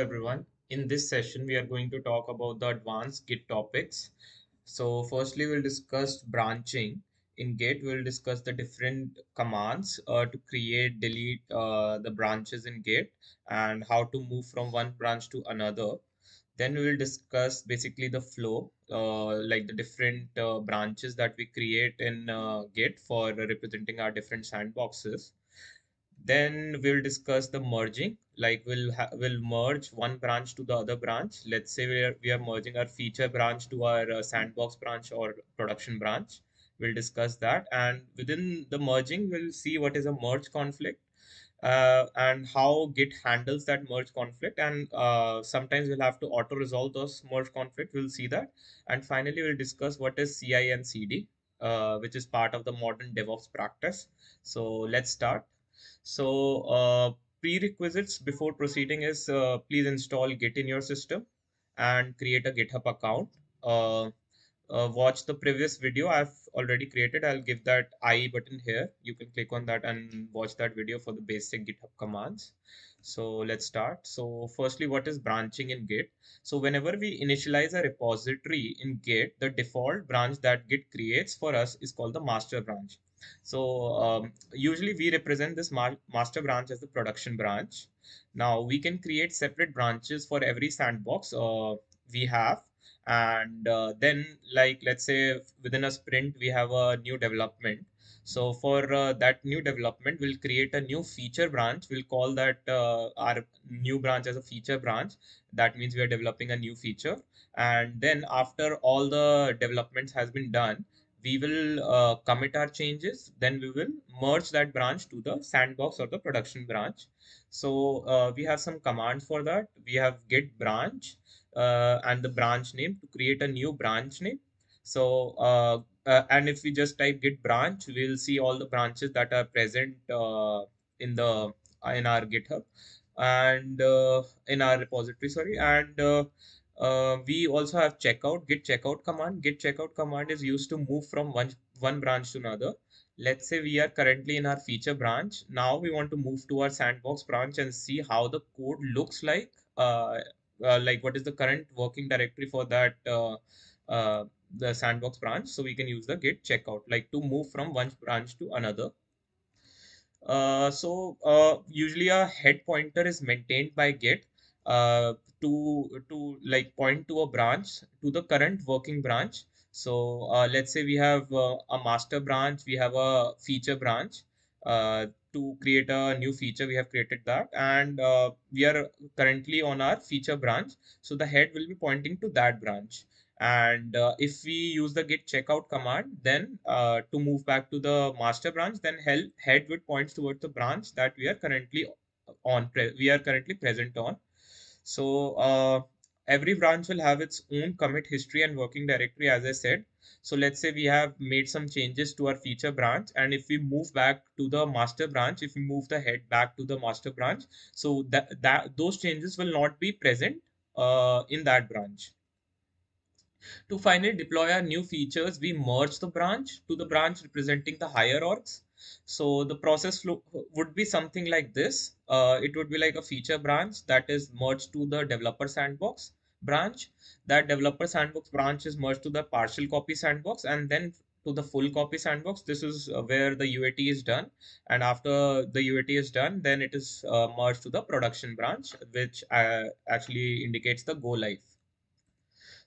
everyone. In this session, we are going to talk about the advanced Git topics. So, firstly, we'll discuss branching. In Git, we'll discuss the different commands uh, to create, delete uh, the branches in Git and how to move from one branch to another. Then we will discuss basically the flow, uh, like the different uh, branches that we create in uh, Git for representing our different sandboxes. Then we'll discuss the merging, like we'll we'll merge one branch to the other branch. Let's say we are we are merging our feature branch to our uh, sandbox branch or production branch. We'll discuss that, and within the merging, we'll see what is a merge conflict uh, and how Git handles that merge conflict. And uh, sometimes we'll have to auto resolve those merge conflict. We'll see that. And finally, we'll discuss what is CI and CD, uh, which is part of the modern DevOps practice. So let's start. So uh, prerequisites before proceeding is uh, please install Git in your system and create a GitHub account. Uh, uh, watch the previous video I've already created. I'll give that I button here. You can click on that and watch that video for the basic GitHub commands. So let's start. So firstly, what is branching in Git? So whenever we initialize a repository in Git, the default branch that Git creates for us is called the master branch. So um, usually we represent this ma master branch as the production branch. Now we can create separate branches for every sandbox uh, we have. And uh, then like, let's say within a sprint, we have a new development. So for uh, that new development, we'll create a new feature branch. We'll call that uh, our new branch as a feature branch. That means we are developing a new feature. And then after all the developments has been done, we will uh, commit our changes then we will merge that branch to the sandbox or the production branch. So uh, we have some commands for that. We have git branch uh, and the branch name to create a new branch name. So uh, uh, and if we just type git branch we'll see all the branches that are present uh, in the in our github and in our repository sorry. And uh, we also have checkout git checkout command. Git checkout command is used to move from one one branch to another. Let's say we are currently in our feature branch. Now we want to move to our sandbox branch and see how the code looks like. Uh, uh, like what is the current working directory for that uh, uh, the sandbox branch. So we can use the git checkout like to move from one branch to another. Uh, so usually a head pointer is maintained by git uh, to to like point to a branch to the current working branch. So uh, let's say we have uh, a master branch we have a feature branch uh, to create a new feature we have created that. And uh, we are currently on our feature branch. So the head will be pointing to that branch. And uh, if we use the git checkout command then to move back to the master branch then head would point towards the branch that we are currently on we are currently present on so uh, every branch will have its own commit history and working directory, as I said. So let's say we have made some changes to our feature branch. And if we move back to the master branch, if we move the head back to the master branch, so that, that those changes will not be present uh, in that branch. To finally deploy our new features, we merge the branch to the branch representing the higher orgs. So the process flow would be something like this. Uh, it would be like a feature branch that is merged to the developer sandbox branch. That developer sandbox branch is merged to the partial copy sandbox and then to the full copy sandbox. This is uh, where the UAT is done. And after the UAT is done, then it is uh, merged to the production branch, which uh, actually indicates the go live.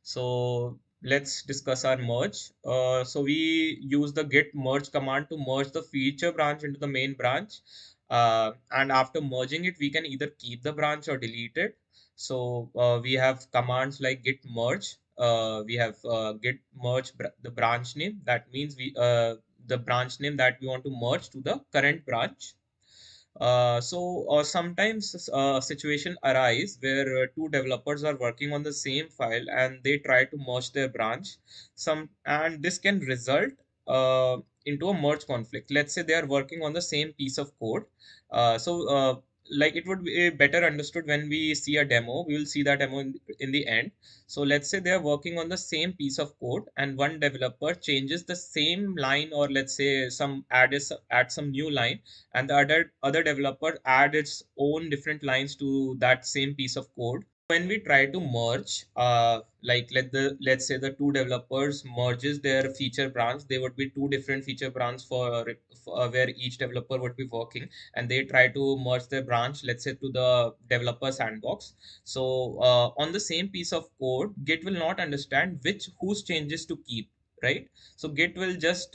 So let's discuss our merge. Uh, so we use the git merge command to merge the feature branch into the main branch. Uh, and after merging it, we can either keep the branch or delete it. So uh, we have commands like git merge. Uh, we have uh, git merge br the branch name. That means we uh, the branch name that we want to merge to the current branch. Uh, so uh, sometimes uh, a situation arise where uh, two developers are working on the same file and they try to merge their branch. Some and this can result uh, into a merge conflict. Let's say they are working on the same piece of code. So like it would be eh, better understood when we see a demo. We will see that demo in, in the end. So let's say they are working on the same piece of code and one developer changes the same line or let's say some add is add some new line and the other other developer add its own different lines to that same piece of code when we try to merge uh, like let the let's say the two developers merges their feature branch they would be two different feature branch for, for uh, where each developer would be working and they try to merge their branch let's say to the developer sandbox. So uh, on the same piece of code git will not understand which whose changes to keep right? So git will just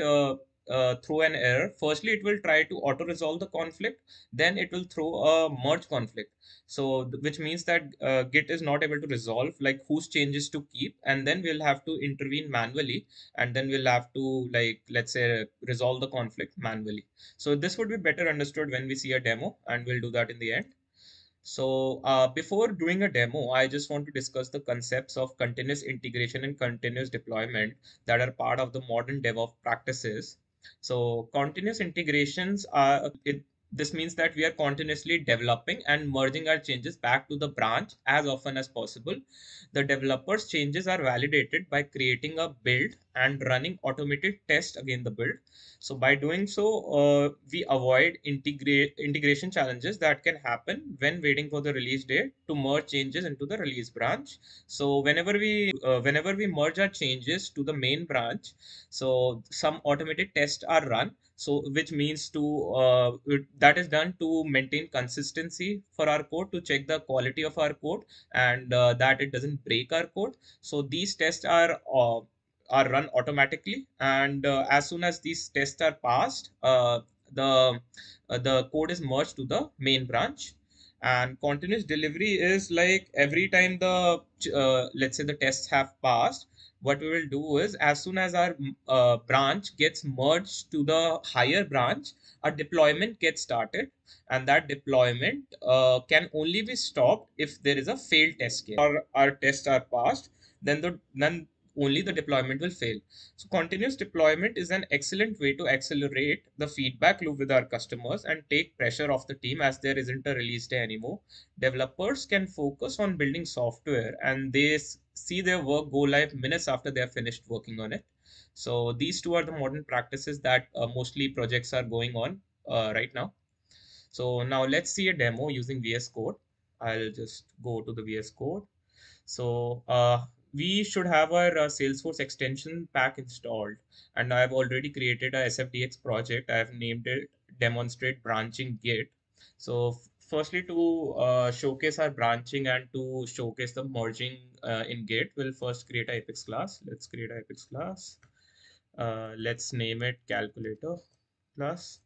uh, throw an error. Firstly it will try to auto resolve the conflict. Then it will throw a merge conflict. So which means that uh, git is not able to resolve like whose changes to keep. And then we'll have to intervene manually. And then we'll have to like let's say resolve the conflict manually. So this would be better understood when we see a demo. And we'll do that in the end. So uh, before doing a demo, I just want to discuss the concepts of continuous integration and continuous deployment that are part of the modern DevOps practices. So continuous integrations are it, this means that we are continuously developing and merging our changes back to the branch as often as possible. The developer's changes are validated by creating a build and running automated tests against the build. So by doing so, uh, we avoid integrate integration challenges that can happen when waiting for the release date to merge changes into the release branch. So whenever we uh, whenever we merge our changes to the main branch, so some automated tests are run so which means to uh, that is done to maintain consistency for our code to check the quality of our code and uh, that it doesn't break our code. So these tests are uh, are run automatically and uh, as soon as these tests are passed uh, the uh, the code is merged to the main branch and continuous delivery is like every time the uh, let's say the tests have passed what we will do is as soon as our uh, branch gets merged to the higher branch a deployment gets started. And that deployment uh, can only be stopped if there is a failed test case. Or our tests are passed then the then only the deployment will fail. So continuous deployment is an excellent way to accelerate the feedback loop with our customers and take pressure off the team as there isn't a release day anymore. Developers can focus on building software and they see their work go live minutes after they are finished working on it. So these two are the modern practices that uh, mostly projects are going on uh, right now. So now let's see a demo using VS Code. I'll just go to the VS Code. So uh, we should have our uh, Salesforce extension pack installed. And I've already created a SFDX project. I've named it demonstrate branching git. So firstly to uh, showcase our branching and to showcase the merging uh, in git, we'll first create a Apex class. Let's create a Apex class. Uh, let's name it calculator class.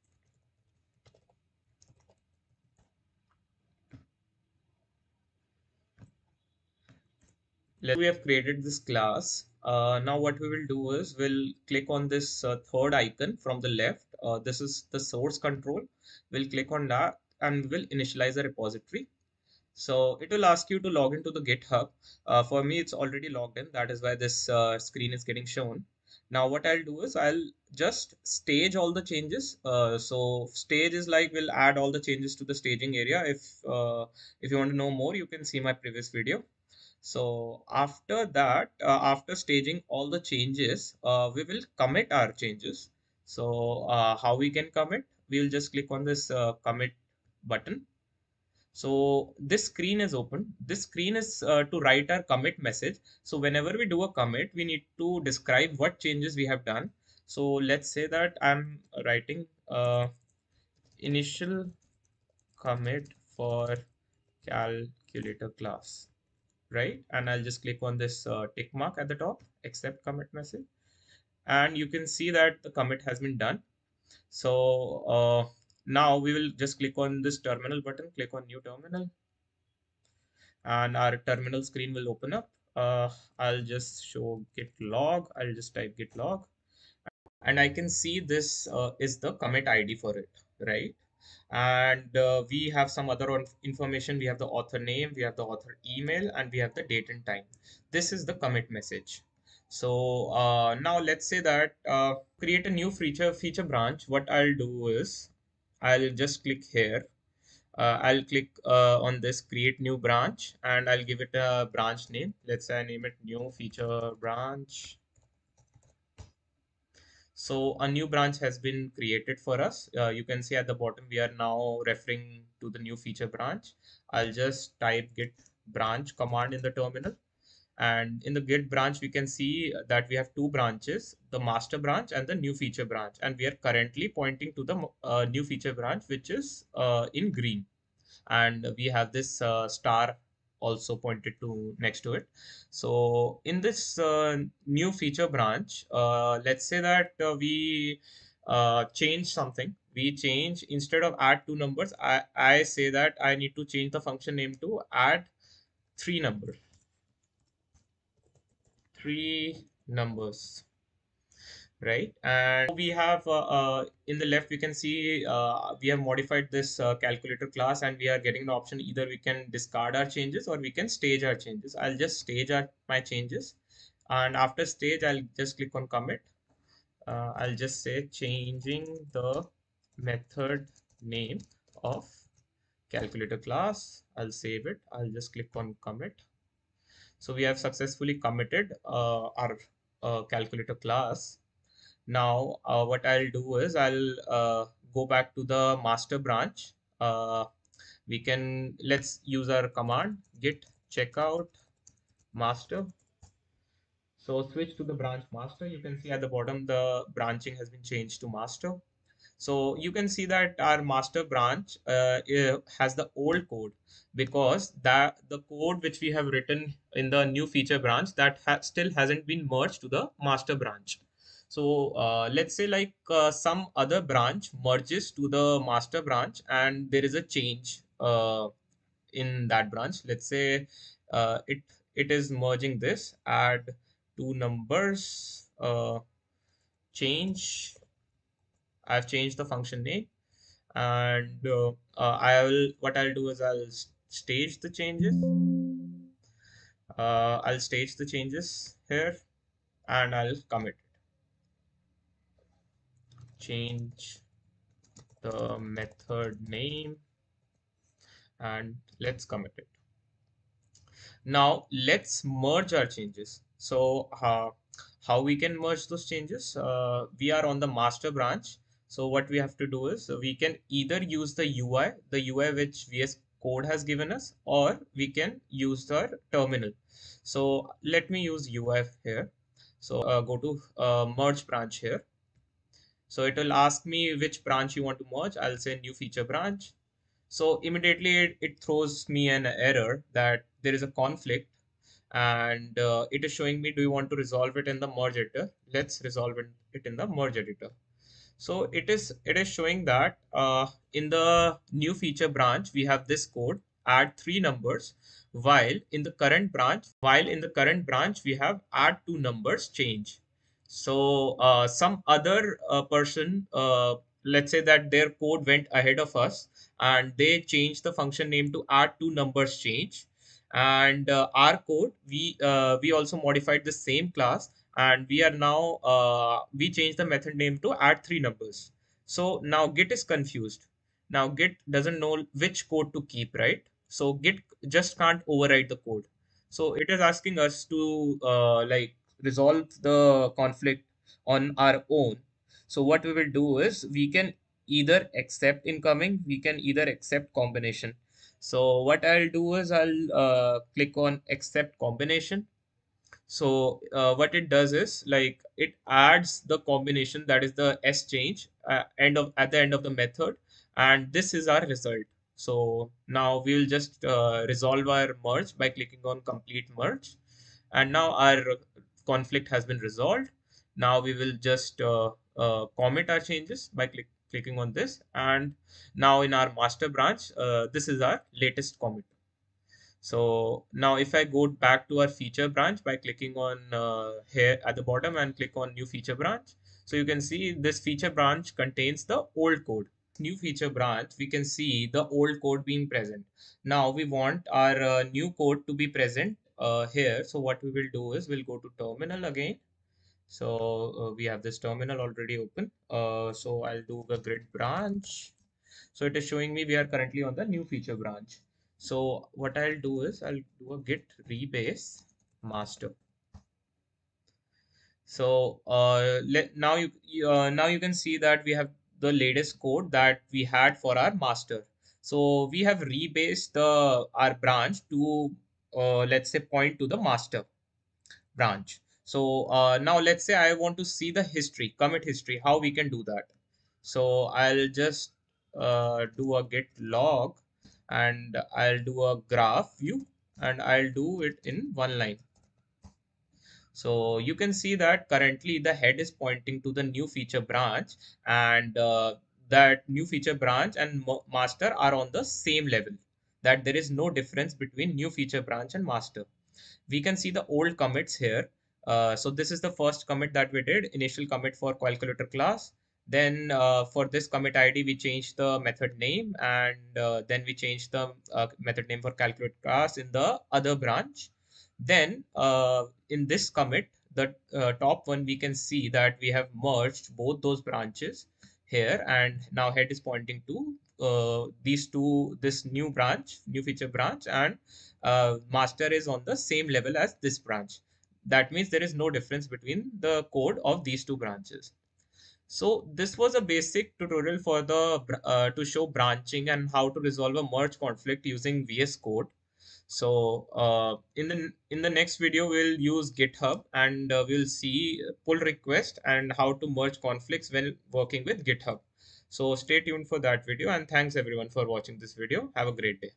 We have created this class. Uh, now what we will do is we'll click on this uh, third icon from the left. Uh, this is the source control. We'll click on that and we'll initialize a repository. So it will ask you to log into the GitHub. Uh, for me, it's already logged in. That is why this uh, screen is getting shown. Now what I'll do is I'll just stage all the changes. Uh, so stage is like we'll add all the changes to the staging area. If if you want to know more, you can see my previous video. So after that, uh, after staging all the changes, uh, we will commit our changes. So uh, how we can commit? We'll just click on this uh, commit button. So this screen is open. This screen is uh, to write our commit message. So whenever we do a commit, we need to describe what changes we have done. So let's say that I'm writing uh, initial commit for calculator class right? And I'll just click on this uh, tick mark at the top, accept commit message. And you can see that the commit has been done. So uh, now we will just click on this terminal button, click on new terminal. And our terminal screen will open up. Uh, I'll just show git log. I'll just type git log. And I can see this uh, is the commit ID for it, right? And uh, we have some other information. We have the author name we have the author email and we have the date and time. This is the commit message. So uh, now let's say that uh, create a new feature feature branch. What i'll do is i'll just click here. Uh, I'll click uh, on this create new branch and I'll give it a branch name. Let's say I name it new feature branch. So a new branch has been created for us. Uh, you can see at the bottom, we are now referring to the new feature branch. I'll just type git branch command in the terminal. And in the git branch, we can see that we have two branches, the master branch and the new feature branch. And we are currently pointing to the uh, new feature branch, which is uh, in green. And we have this uh, star also pointed to next to it. So in this uh, new feature branch, uh, let's say that uh, we uh, change something. We change instead of add two numbers, I, I say that I need to change the function name to add three numbers three numbers right? And we have uh, uh, in the left we can see uh, we have modified this uh, calculator class and we are getting the option either we can discard our changes or we can stage our changes. I'll just stage our, my changes. And after stage i'll just click on commit. Uh, i'll just say changing the method name of calculator class. I'll save it. I'll just click on commit. So we have successfully committed uh, our calculator class. Now uh, what I'll do is I'll uh, go back to the master branch. Uh, we can let's use our command git checkout master. So switch to the branch master. You can see at the bottom the branching has been changed to master. So you can see that our master branch uh, has the old code because that the code which we have written in the new feature branch that ha still hasn't been merged to the master branch. So uh, let's say like uh, some other branch merges to the master branch and there is a change uh, in that branch. Let's say uh, it it is merging this add two numbers uh, change I've changed the function name and uh, I will what I'll do is I'll stage the changes I'll stage the changes here and I'll commit it change the method name and let's commit it now let's merge our changes so uh, how we can merge those changes uh, we are on the master branch so what we have to do is we can either use the UI, the UI which VS Code has given us, or we can use the terminal. So let me use UI here. So uh, go to uh, merge branch here. So it will ask me which branch you want to merge. I'll say new feature branch. So immediately it, it throws me an error that there is a conflict and uh, it is showing me do you want to resolve it in the merge editor let's resolve it, in the merge editor so it is it is showing that uh, in the new feature branch, we have this code add three numbers while in the current branch, while in the current branch, we have add two numbers change. So uh, some other uh, person, uh, let's say that their code went ahead of us and they changed the function name to add two numbers change. And uh, our code, we uh, we also modified the same class and we are now uh, we change the method name to add three numbers. So now git is confused. Now git doesn't know which code to keep right? So git just can't override the code. So it is asking us to uh, like resolve the conflict on our own. So what we will do is we can either accept incoming we can either accept combination. So what i'll do is i'll uh, click on accept combination. So uh, what it does is like it adds the combination that is the s change uh, end of at the end of the method and this is our result. So now we will just uh, resolve our merge by clicking on complete merge. And now our conflict has been resolved now we will just uh, uh, commit our changes by click, clicking on this and now in our master branch uh, this is our latest commit so now if I go back to our feature branch by clicking on uh, here at the bottom and click on new feature branch. So you can see this feature branch contains the old code. New feature branch, we can see the old code being present. Now we want our uh, new code to be present uh, here. So what we will do is we'll go to terminal again. So uh, we have this terminal already open. Uh, so I'll do the git branch So it is showing me we are currently on the new feature branch. So what I'll do is I'll do a git rebase master. So uh, let, now you uh, now you can see that we have the latest code that we had for our master. So we have rebased the our branch to uh, let's say point to the master branch. So uh, now let's say I want to see the history, commit history, how we can do that. So I'll just uh, do a git log and I'll do a graph view and I'll do it in one line. So you can see that currently the head is pointing to the new feature branch and uh, that new feature branch and master are on the same level that there is no difference between new feature branch and master. We can see the old commits here. Uh, so this is the first commit that we did initial commit for calculator class. Then uh, for this commit ID, we changed the method name and uh, then we changed the uh, method name for calculator class in the other branch then uh, in this commit, the uh, top one, we can see that we have merged both those branches here and now head is pointing to uh, these two, this new branch, new feature branch and uh, master is on the same level as this branch. That means there is no difference between the code of these two branches. So this was a basic tutorial for the uh, to show branching and how to resolve a merge conflict using VS Code. So uh, in the in the next video, we'll use GitHub and uh, we'll see pull request and how to merge conflicts when working with GitHub. So stay tuned for that video and thanks everyone for watching this video. Have a great day.